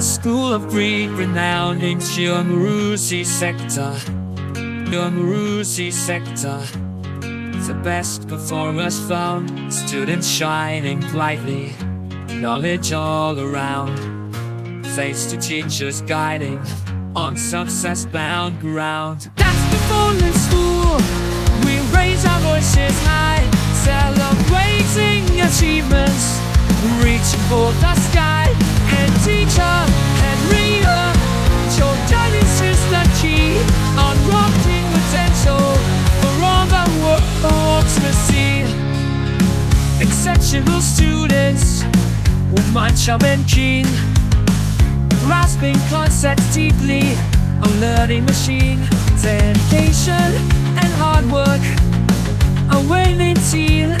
School of Greek renown in Gyomrusi sector. Gyomrusi sector. The best performers found, students shining brightly, knowledge all around. Thanks to teachers guiding on success bound ground. That's the Fallen School. We raise our voices high, celebrating achievements, reaching for the sky. Exceptional students, with mind sharp and keen grasping concepts deeply, a learning machine, dedication and hard work, a winning team,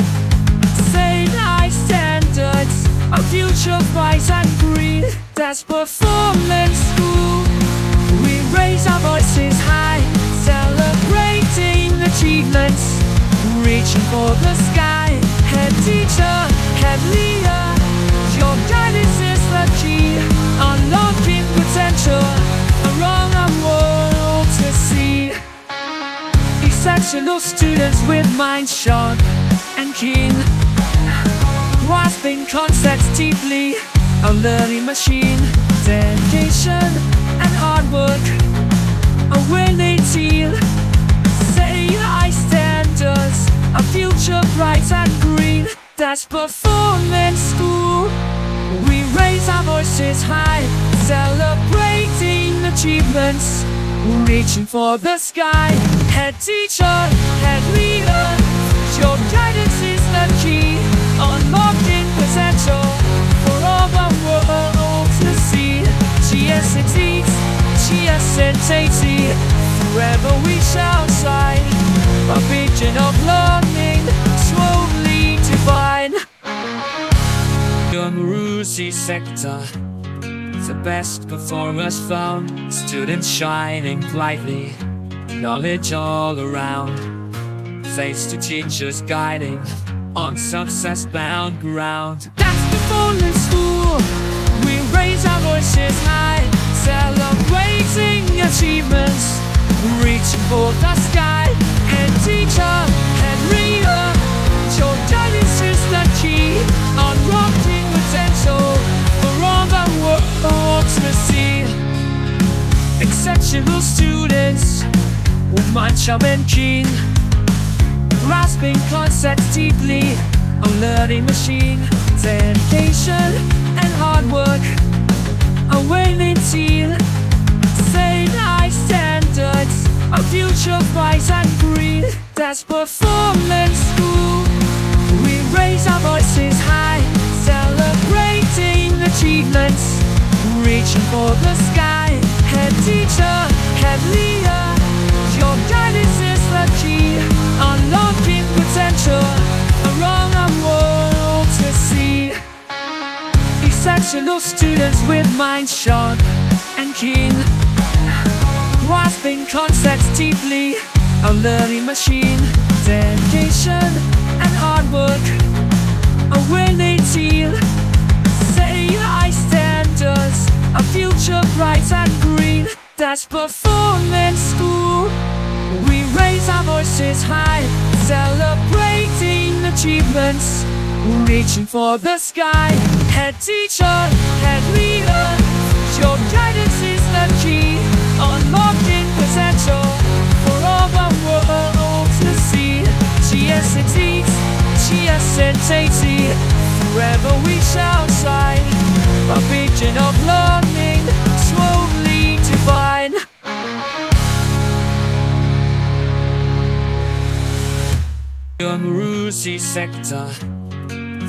same high standards, a future bright and green. That's performance school. We raise our voices high, celebrating achievements, reaching for the sky. Head teacher, leader, your guidance is the key, unlocking potential around our world to see. Exceptional students with minds sharp and keen, grasping concepts deeply, a learning machine, dedication and hard work, a winning team, say high standards, a future bright and. That's performance school. We raise our voices high, celebrating achievements, reaching for the sky. Head teacher, head leader, your guidance is the key, unlocking potential for all the world to see. GSNT, GSNT, forever we shall shine. A vision of learning, Gyomrusi sector. The best performers found, students shining brightly, knowledge all around. Thanks to teachers guiding on success bound ground. That's the Fallen School. We raise our voices high, celebrating achievements, reaching for the sky. And teacher, Exceptional students with mind sharp and keen, grasping concepts deeply, a learning machine, dedication and hard work, a winning team, same high standards, a future bright and green. That's performance school. We raise our voices high, celebrating achievements, reaching for the sky. Head teacher, head leader, your guidance is the key, unlocking potential around our world to see. Exceptional students with minds sharp and keen, grasping concepts deeply, a learning machine, dedication and hard work, a winning team, a future bright and green. That's performance school. We raise our voices high, celebrating achievements, reaching for the sky. Head teacher, head leader, Vision of learning, slowly divine. Gyomrusi sector.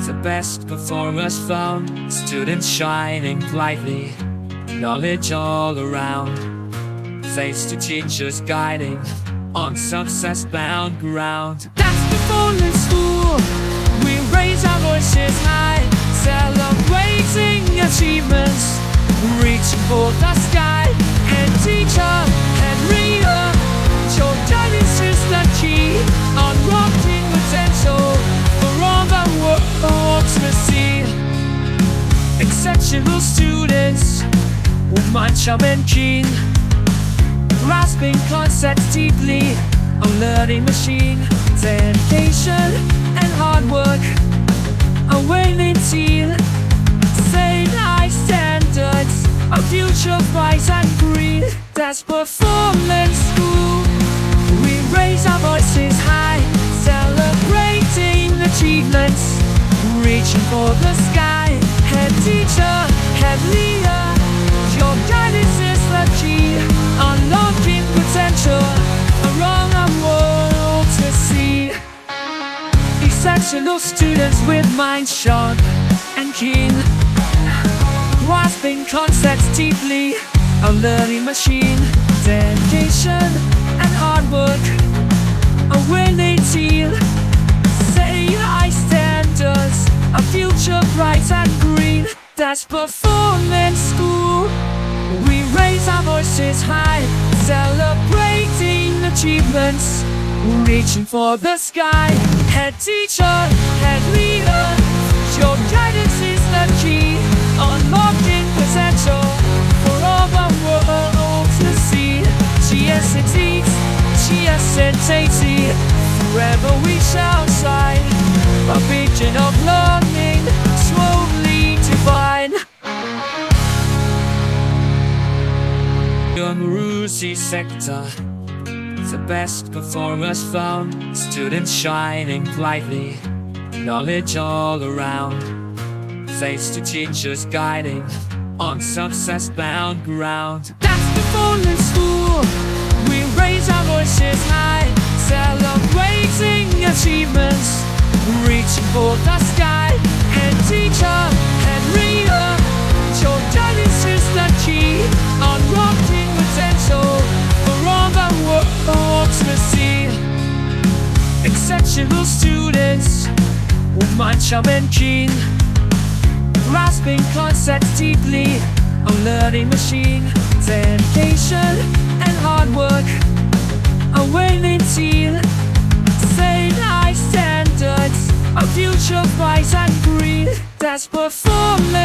The best performers found, students shining brightly, knowledge all around. Thanks to teachers guiding on success bound ground. That's the Fallen School. We raise our voices high, reaching for the sky. And teacher, Henrietta, your guidance is the key, unlocking potential for all the world to see. Exceptional students with mind, charm and keen Grasping concepts deeply A learning machine Dedication and hard work Bright and green That's performance school We raise our voices high Celebrating achievements. Reaching for the sky Head teacher, head leader. Your guidance is the key Unlocking potential Around our world to see. Exceptional students with minds sharp and keen Grasping concepts deeply? A learning machine Dedication and hard work. A winning team. Setting high standards. A future bright and green. That's performance school. We raise our voices high Celebrating achievements Reaching for the sky. Head teacher, head leader Your guidance is the key Unlocking potential For all the world to see. GSNT, GSNT Forever we shall shine A vision of learning Slowly divine Young sector the best performers found Students shining brightly Knowledge all around Thanks to teachers guiding On success-bound ground. That's the fallen school. We raise our voices high Celebrating achievements Reaching for the sky. And teacher, head reader Your guidance is the key Unlocking potential For all the world to see. Exceptional students With mind sharp and keen Grasping concepts deeply. A learning machine Dedication and hard work. A winning team Same high standards. A future bright and green. That's performance